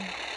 Mm-hmm.